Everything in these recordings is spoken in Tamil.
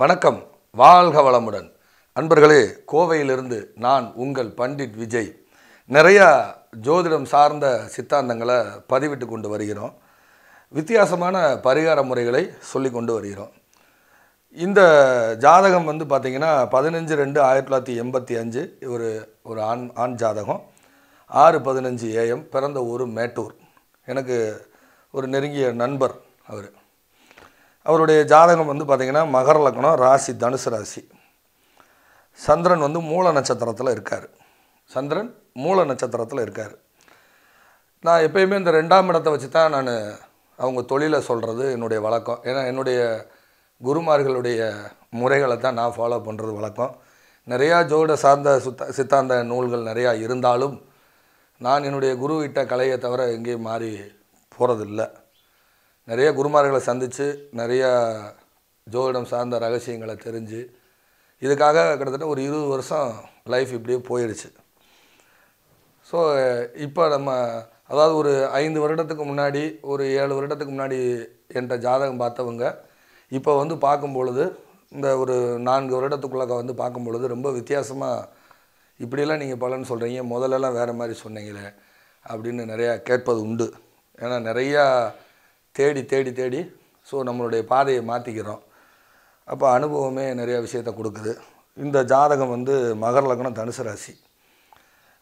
வணக்கம். வாழ்க வளமுடன். அன்பர்களே கோவையிலிருந்து நான் உங்கள் பண்டிட் விஜய். நிறையா ஜோதிடம் சார்ந்த சித்தாந்தங்களை பதிவிட்டு கொண்டு வருகிறோம். வித்தியாசமான பரிகார முறைகளை சொல்லி கொண்டு வருகிறோம். இந்த ஜாதகம் வந்து பார்த்திங்கன்னா பதினஞ்சு ரெண்டு ஆயிரத்தி தொள்ளாயிரத்தி எண்பத்தி அஞ்சு ஒரு ஒரு ஆண் ஆண் ஜாதகம். ஆறு பதினஞ்சு ஏஎம் பிறந்த ஊர் மேட்டூர். எனக்கு ஒரு நெருங்கிய நண்பர் அவர். அவருடைய ஜாதகம் வந்து பார்த்திங்கன்னா மகர லக்னம் ராசி தனுசு ராசி. சந்திரன் வந்து மூல நட்சத்திரத்தில் இருக்கார். சந்திரன் மூல நட்சத்திரத்தில் இருக்கார். நான் எப்பயுமே இந்த ரெண்டாம் இடத்தை வச்சு தான் நான் அவங்க தொழிலை சொல்கிறது என்னுடைய வழக்கம். ஏன்னா என்னுடைய குருமார்களுடைய முறைகளை தான் நான் ஃபாலோ பண்ணுறது வழக்கம். நிறையா ஜோட சார்ந்த சுத்த சித்தாந்த நூல்கள் நிறையா இருந்தாலும் நான் என்னுடைய குருவிட்ட கலையை தவிர எங்கேயும் மாறி போகிறதில்ல நிறைய குருமார்களை சந்தித்து நிறையா ஜோதிடம் சார்ந்த ரகசியங்களை தெரிஞ்சு இதுக்காக கிட்டத்தட்ட ஒரு இருபது வருஷம் லைஃப் இப்படியே போயிடுச்சு. ஸோ இப்போ நம்ம அதாவது ஒரு ஐந்து வருடத்துக்கு முன்னாடி ஒரு ஏழு வருடத்துக்கு முன்னாடி என்கிட்ட ஜாதகம் பார்த்தவங்க இப்போ வந்து பார்க்கும் பொழுது இந்த ஒரு நான்கு வருடத்துக்குள்ளே வந்து பார்க்கும் பொழுது ரொம்ப வித்தியாசமாக இப்படியெல்லாம் நீங்கள் பலன் சொல்கிறீங்க முதல்லலாம் வேறு மாதிரி சொன்னீங்களே அப்படின்னு நிறையா கேட்பது உண்டு. ஏன்னா நிறையா தேடி தேடி தேடி ஸோ நம்மளுடைய பாதையை மாற்றிக்கிறோம் அப்போ அனுபவமே நிறைய விஷயத்தை கொடுக்குது. இந்த ஜாதகம் வந்து மகர லக்னம் தனுசு ராசி.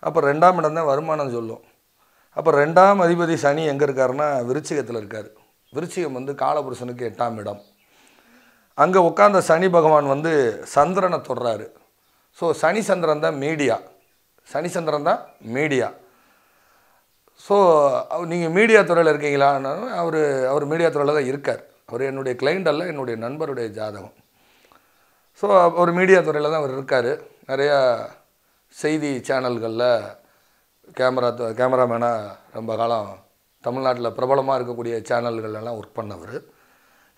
அப்போ ரெண்டாம் இடம் தான் வருமானம் சொல்லும். அப்போ ரெண்டாம் அதிபதி சனி எங்கே இருக்காருன்னா விருச்சிகத்தில் இருக்கார். விருச்சிகம் வந்து காலபுருஷனுக்கு எட்டாம் இடம். அங்கே உட்காந்த சனி பகவான் வந்து சந்திரனை தொடுறாரு. ஸோ சனி சந்திரன் தான் மீடியா. சனி சந்திரன் தான் மீடியா. ஸோ நீங்கள் மீடியா துறையில் இருக்கீங்களான்னு அவர் அவர் மீடியா துறையில் தான் இருக்கார். அவர் என்னுடைய கிளைண்ட் அல்ல என்னுடைய நண்பருடைய ஜாதகம். ஸோ ஒரு மீடியா துறையில் தான் அவர் இருக்கார். நிறையா செய்தி சேனல்களில் கேமரா கேமராமேனாக ரொம்ப காலம் தமிழ்நாட்டில் பிரபலமாக இருக்கக்கூடிய சேனல்கள்லாம் ஒர்க் பண்ணவர்.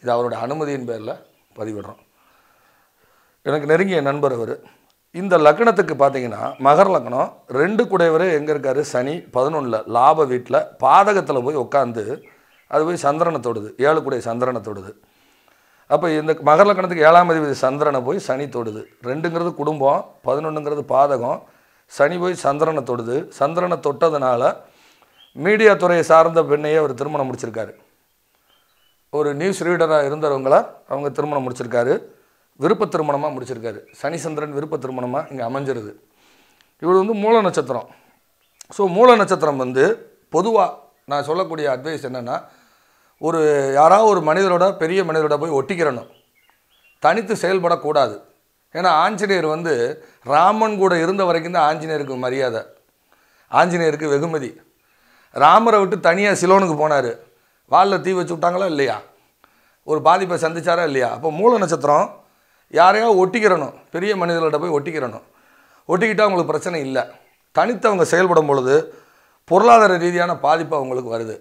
இது அவருடைய அனுமதியின் பேரில் பதிவிடுறோம். எனக்கு நெருங்கிய நண்பர் அவர். இந்த லக்னத்துக்கு பார்த்தீங்கன்னா மகர லக்னம் ரெண்டு குடையவர் எங்கே இருக்கார்? சனி பதினொன்றில் லாப வீட்டில் பாதகத்தில் போய் உட்காந்து அது போய் சந்திரனை தொடுது. ஏழு குடைய சந்திரனை தொடுது. அப்போ இந்த மகர லக்னத்துக்கு ஏழாம் அதிபதி சந்திரனை போய் சனி தொடுது. ரெண்டுங்கிறது குடும்பம் பதினொன்றுங்கிறது பாதகம். சனி போய் சந்திரனை தொடுது. சந்திரனை தொட்டதுனால மீடியா துறையை சார்ந்த பெண்ணையே அவர் திருமணம் முடிச்சிருக்காரு. ஒரு நியூஸ் ரீடராக இருந்தவங்கள அவங்க திருமணம் முடிச்சிருக்காரு. விருப்ப திருமணமாக முடிச்சிருக்காரு. சனி சந்திரன் விருப்ப திருமணமாக இங்கே அமைஞ்சிருது. இவர் வந்து மூல நட்சத்திரம். ஸோ மூல நட்சத்திரம் வந்து பொதுவாக நான் சொல்லக்கூடிய அட்வைஸ் என்னென்னா ஒரு யாராவது ஒரு மனிதரோட பெரிய மனிதரோட போய் ஒட்டிக்கிறணும். தனித்து செயல்படக்கூடாது. ஏன்னா ஆஞ்சநேயர் வந்து ராமன் கூட இருந்த வரைக்கும் தான் ஆஞ்சநேயருக்கு மரியாதை. ஆஞ்சநேயருக்கு வெகுமதி. ராமரை விட்டு தனியாக சிலோனுக்கு போனார். வாலில் தீ வச்சு விட்டாங்களா இல்லையா? ஒரு பாதிப்பை சந்தித்தாரா இல்லையா? அப்போ மூல நட்சத்திரம் யாரையோ ஒட்டிக்கிறணும் பெரிய மனிதர்கள்ட்ட போய் ஒட்டிக்கிறணும். ஒட்டிக்கிட்டால் அவங்களுக்கு பிரச்சனை இல்லை. தனித்தவங்க செயல்படும் பொழுது பொருளாதார ரீதியான பாதிப்பு அவங்களுக்கு வருது.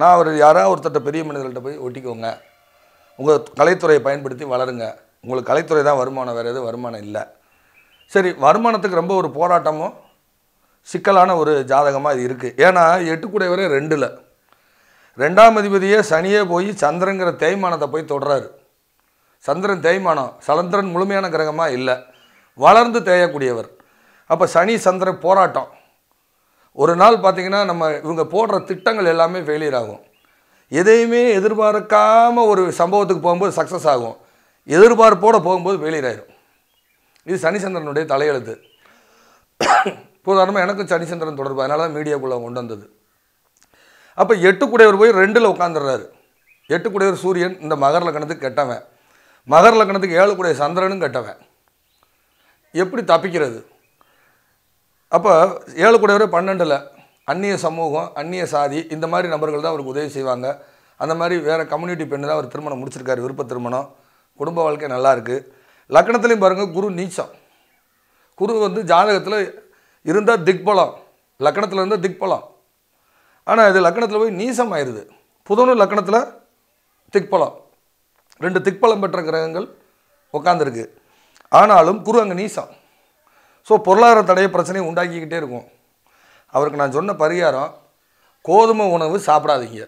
நான் ஒரு யாராவது ஒருத்தட்ட பெரிய மனிதர்கள்ட்ட போய் ஒட்டிக்கோங்க. உங்கள் கலைத்துறையை பயன்படுத்தி வளருங்க. உங்களுக்கு கலைத்துறை தான் வருமானம் வேறு எதுவும் வருமானம் இல்லை. சரி வருமானத்துக்கு ரொம்ப ஒரு போராட்டமும் சிக்கலான ஒரு ஜாதகமாக இது இருக்குது ஏன்னா எட்டுக்குடையவரே ரெண்டில். ரெண்டாம் அதிபதியே சனியே போய் சந்திரங்கிற தேய்மானத்தை போய் தொடுறாரு. சந்திரன் தேய்மானம். சந்திரன் முழுமையான கிரகமாக இல்லை. வளர்ந்து தேயக்கூடியவர். அப்போ சனி சந்திரன் போராட்டம். ஒரு நாள் பார்த்திங்கன்னா நம்ம இவங்க போடுற திட்டங்கள் எல்லாமே ஃபெயிலியர் ஆகும். எதையுமே எதிர்பார்க்காம ஒரு சம்பவத்துக்கு போகும்போது சக்ஸஸ் ஆகும். எதிர்பார்ப்போடு போகும்போது ஃபெயிலியர் ஆயிரும். இது சனிச்சந்திரனுடைய தலையெழுத்து. உதாரணமாக எனக்கும் சனிச்சந்திரன் தொடர்பு. அதனால தான் மீடியாக்குள்ளே கொண்டு வந்தது. அப்போ எட்டுக்குடையவர் போய் ரெண்டில் உட்காந்துடுறாரு எட்டுக்குடையவர் சூரியன் இந்த மகரில் கணத்துக்கு கெட்டவன். மகர லக்கணத்துக்கு ஏழு கூடிய சந்திரனும் கெட்டவன். எப்படி தப்பிக்கிறது? அப்போ ஏழு பன்னெண்டில் அந்நிய சமூகம் அந்நிய சாதி இந்த மாதிரி நபர்கள் தான் அவருக்கு உதவி செய்வாங்க. அந்த மாதிரி வேறு கம்யூனிட்டி பெண்ணு தான் அவர் திருமணம் முடிச்சிருக்காரு விருப்ப திருமணம். குடும்ப வாழ்க்கை நல்லாயிருக்கு இருக்குது லக்கணத்துலேயும் பாருங்கள் குரு நீச்சம். குரு வந்து ஜாதகத்தில் இருந்தால் திக்பலம். லக்கணத்தில் இருந்தால் திக்பலம். ஆனால் இது லக்கணத்தில் போய் நீசம் ஆயிடுது புதனும் லக்கணத்தில் திக்பலம். ரெண்டு திக்பலம் பெற்ற கிரகங்கள் உட்காந்துருக்கு ஆனாலும் குரு அங்கே நீசம். ஸோ பொருளாதார தடைய பிரச்சனையை உண்டாக்கிக்கிட்டே இருக்கும். அவருக்கு நான் சொன்ன பரிகாரம் கோதுமை உணவு சாப்பிடாதீங்க.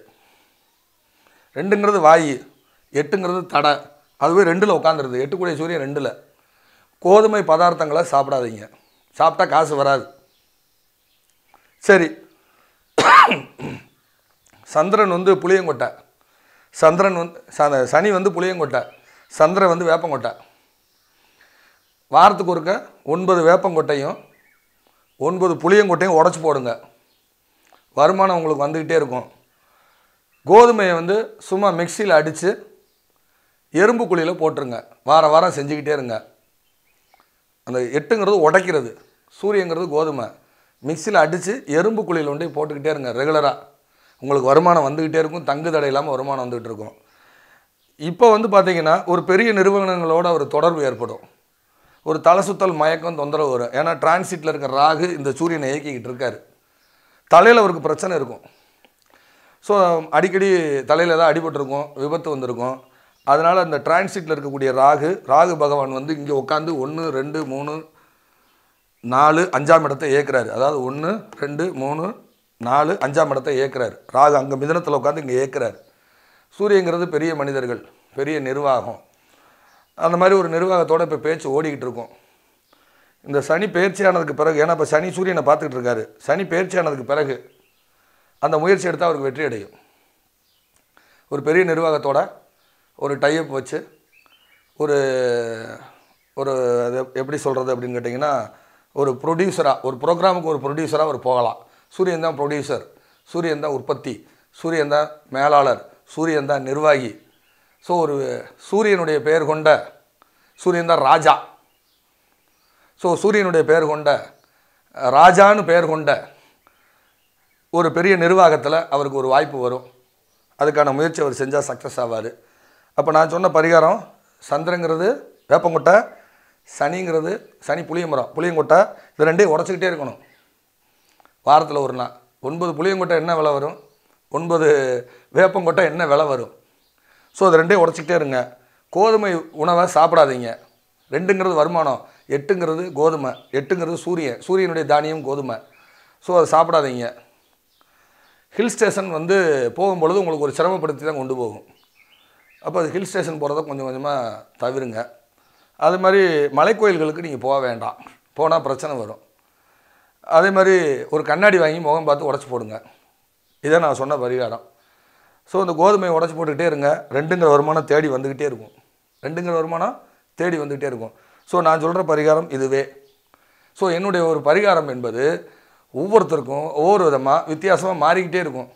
ரெண்டுங்கிறது வாய் எட்டுங்கிறது தடை. அதுவே ரெண்டில் உட்காந்துருது எட்டு கூடிய சூரியன் ரெண்டில். கோதுமை பதார்த்தங்களை சாப்பிடாதீங்க. சாப்பிட்டா காசு வராது. சரி. சந்திரன் வந்து புளியங்கொட்டை. சந்திரன் வந்து ச- சனி வந்து புளியங்கொட்டை சந்திரன் வந்து வேப்பங்கொட்டை. வாரத்துக்கு ஒருக்க ஒன்பது வேப்பங்கொட்டையும் ஒன்பது புளியங்கொட்டையும் உடச்சி போடுங்க. வருமானம் உங்களுக்கு வந்துக்கிட்டே இருக்கும். கோதுமையை வந்து சும்மா மிக்சியில் அடித்து எறும்பு குழியில் போட்டுருங்க. வார வாரம் செஞ்சுக்கிட்டே இருங்க. அந்த எட்டுங்கிறது உடைக்கிறது. சூரியங்கிறது கோதுமை. மிக்சியில் அடித்து எறும்பு குழியில் கொண்டு போய் போட்டுக்கிட்டே இருங்க ரெகுலராக உங்களுக்கு வருமானம் வந்துக்கிட்டே இருக்கும் தங்கு தடை இல்லாமல் வருமானம் வந்துகிட்டு இருக்கும். இப்போ வந்து பார்த்தீங்கன்னா ஒரு பெரிய நிறுவனங்களோட ஒரு தொடர்பு ஏற்படும். ஒரு தலை சுத்தல் மயக்கம் தொந்தரவு வரும். ஏன்னா டிரான்சிட்டில் இருக்கிற ராகு இந்த சூரியனை இயக்கிக்கிட்டு இருக்காரு. தலையில் அவருக்கு பிரச்சனை இருக்கும். ஸோ அடிக்கடி தலையில் தான் அடிபட்டிருக்கும் விபத்து வந்திருக்கும். அதனால் அந்த டிரான்சிட்டில் இருக்கக்கூடிய ராகு ராகு பகவான் வந்து இங்கே உட்காந்து ஒன்று ரெண்டு மூணு நாலு அஞ்சாம் இடத்தை ஏற்கிறாரு அதாவது ஒன்று ரெண்டு மூணு நாலு அஞ்சாம் இடத்தை ஏற்கிறார் ராகு அங்கே மிதனத்தில் உட்காந்து இங்கே ஏற்கிறார் சூரியங்கிறது பெரிய மனிதர்கள் பெரிய நிர்வாகம். அந்த மாதிரி ஒரு நிர்வாகத்தோடு இப்போ பேச்சு ஓடிக்கிட்டு இருக்கும். இந்த சனி பயிற்சியானதுக்கு பிறகு ஏன்னா இப்போ சனி சூரியனை பார்த்துக்கிட்டு இருக்காரு. சனி பயிற்சியானதுக்கு பிறகு அந்த முயற்சி எடுத்தால் அவருக்கு வெற்றி அடையும். ஒரு பெரிய நிர்வாகத்தோட ஒரு டைப் வச்சு ஒரு ஒரு அது எப்படி சொல்கிறது அப்படின்னு கேட்டிங்கன்னா ஒரு ப்ரொடியூசராக ஒரு ப்ரோக்ராமுக்கு ஒரு ப்ரொடியூசராக அவர் போகலாம். சூரியன் தான் ப்ரொடியூசர் சூரியன் தான் உற்பத்தி. சூரியன் தான் மேலாளர். சூரியன் தான் நிர்வாகி. ஸோ ஒரு சூரியனுடைய பெயர் கொண்ட சூரியன் தான் ராஜா. ஸோ சூரியனுடைய பெயர் கொண்ட ராஜான்னு பெயர் கொண்ட ஒரு பெரிய நிர்வாகத்தில் அவருக்கு ஒரு வாய்ப்பு வரும். அதுக்கான முயற்சி அவர் செஞ்சால் சக்ஸஸ் ஆவார். அப்போ நான் சொன்ன பரிகாரம் சந்திரங்கிறது வேப்பங்கொட்டை சனிங்கிறது சனி புளியமரம் புளியங்கொட்டை இது ரெண்டையும் உடச்சிக்கிட்டே இருக்கணும். வாரத்தில் ஒரு நாள். ஒன்பது புளியங்கொட்டை என்ன விலை வரும்? ஒன்பது வேப்பங்கொட்டை என்ன விலை வரும்? ஸோ அது ரெண்டையும் உடச்சிக்கிட்டே இருங்க. கோதுமை உணவை சாப்பிடாதீங்க. ரெண்டுங்கிறது வருமானம். எட்டுங்கிறது கோதுமை. எட்டுங்கிறது சூரியன் சூரியனுடைய தானியம் கோதுமை. ஸோ அதை சாப்பிடாதீங்க. ஹில் ஸ்டேஷன் வந்து போகும்பொழுது உங்களுக்கு ஒரு சிரமப்படுத்தி தான் கொண்டு போகும். அப்போ அது ஹில் ஸ்டேஷன் போகிறத கொஞ்சம் கொஞ்சமாக தவிருங்க. அது மாதிரி மலைக்கோயில்களுக்கு நீங்கள் போக வேண்டாம். போனால் பிரச்சனை வரும். அதே மாதிரி ஒரு கண்ணாடி வாங்கி முகம் பார்த்து உடச்சி போடுங்க. இதான் நான் சொன்ன பரிகாரம். ஸோ இந்த கோதுமையை உடச்சி போட்டுக்கிட்டே இருங்க. ரெண்டுங்கிற வருமானம் தேடி வந்துக்கிட்டே இருக்கும். ரெண்டுங்கிற வருமானம் தேடி வந்துக்கிட்டே இருக்கும். ஸோ நான் சொல்கிற பரிகாரம் இதுவே. ஸோ என்னுடைய ஒரு பரிகாரம் என்பது ஒவ்வொருத்தருக்கும் ஒவ்வொரு விதமாக வித்தியாசமாக மாறிக்கிட்டே இருக்கும்.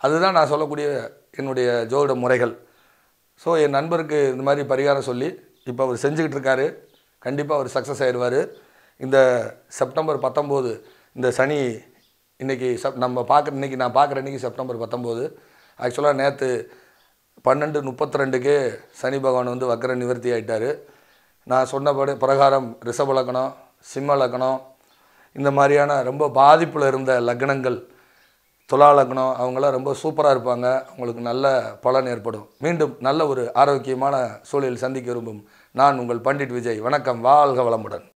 அதுதான் நான் சொல்லக்கூடிய என்னுடைய ஜோதிட முறைகள். ஸோ என் நண்பருக்கு இந்த மாதிரி பரிகாரம் சொல்லி இப்போ அவர் செஞ்சுக்கிட்டு இருக்காரு. கண்டிப்பாக அவர் சக்ஸஸ் ஆயிடுவார். இந்த செப்டம்பர் பத்தொம்போது இந்த சனி இன்றைக்கி செப் நம்ம பார்க்குற இன்றைக்கி நான் பார்க்குற இன்றைக்கி செப்டம்பர் பத்தொம்போது. ஆக்சுவலாக நேற்று பன்னெண்டு முப்பத்தி ரெண்டுக்கு சனி பகவான் வந்து வக்கர நிவர்த்தி ஆகிட்டார் நான் சொன்னபடி பிரகாரம் ரிஷப லக்னம் சிம்ம லக்னம் இந்த மாதிரியான ரொம்ப பாதிப்பில் இருந்த லக்னங்கள் துலா லக்னம் அவங்களாம் ரொம்ப சூப்பராக இருப்பாங்க. அவங்களுக்கு நல்ல பலன் ஏற்படும். மீண்டும் நல்ல ஒரு ஆரோக்கியமான சூழலில் சந்திக்க விரும்பும் நான் உங்கள் பண்டிட் விஜய். வணக்கம். வாழ்க வளமுடன்.